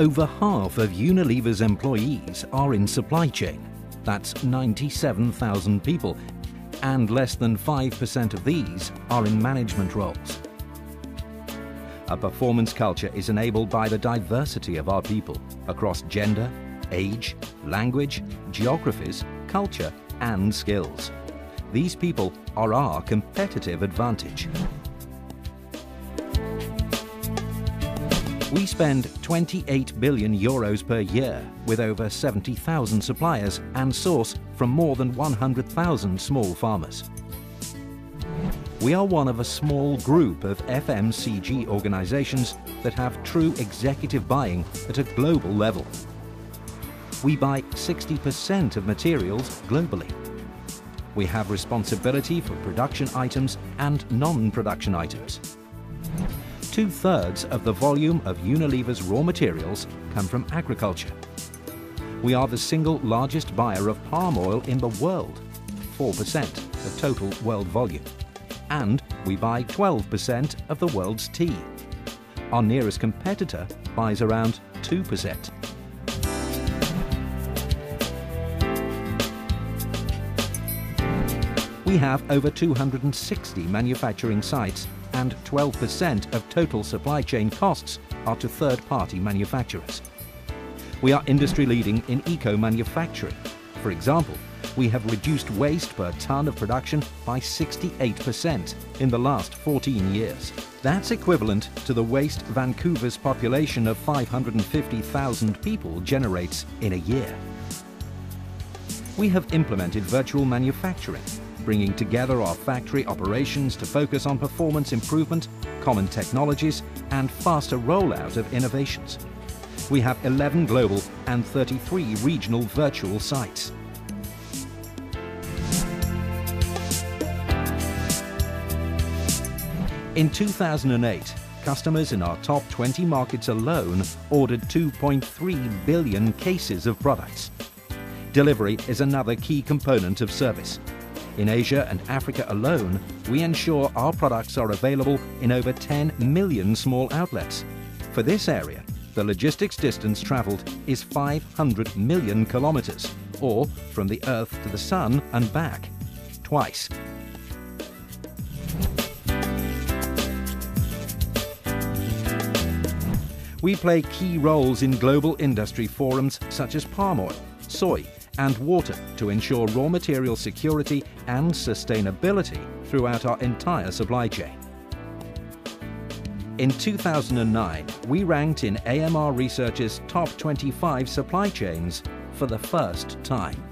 Over half of Unilever's employees are in supply chain. That's 97,000 people, and less than 5% of these are in management roles. A performance culture is enabled by the diversity of our people across gender, age, language, geographies, culture and skills. These people are our competitive advantage. We spend 28 billion euros per year with over 70,000 suppliers and source from more than 100,000 small farmers. We are one of a small group of FMCG organizations that have true executive buying at a global level. We buy 60% of materials globally. We have responsibility for production items and non-production items. Two-thirds of the volume of Unilever's raw materials come from agriculture. We are the single largest buyer of palm oil in the world, 4% of total world volume. And we buy 12% of the world's tea. Our nearest competitor buys around 2%. We have over 260 manufacturing sites and 12% of total supply chain costs are to third-party manufacturers. We are industry leading in eco-manufacturing. For example, we have reduced waste per tonne of production by 68% in the last 14 years. That's equivalent to the waste Vancouver's population of 550,000 people generates in a year. We have implemented virtual manufacturing bringing together our factory operations to focus on performance improvement, common technologies and faster rollout of innovations. We have 11 global and 33 regional virtual sites. In 2008, customers in our top 20 markets alone ordered 2.3 billion cases of products. Delivery is another key component of service. In Asia and Africa alone, we ensure our products are available in over 10 million small outlets. For this area, the logistics distance travelled is 500 million kilometres, or from the Earth to the Sun and back, twice. We play key roles in global industry forums such as palm oil, soy, and water to ensure raw material security and sustainability throughout our entire supply chain. In 2009, we ranked in AMR Research's top 25 supply chains for the first time.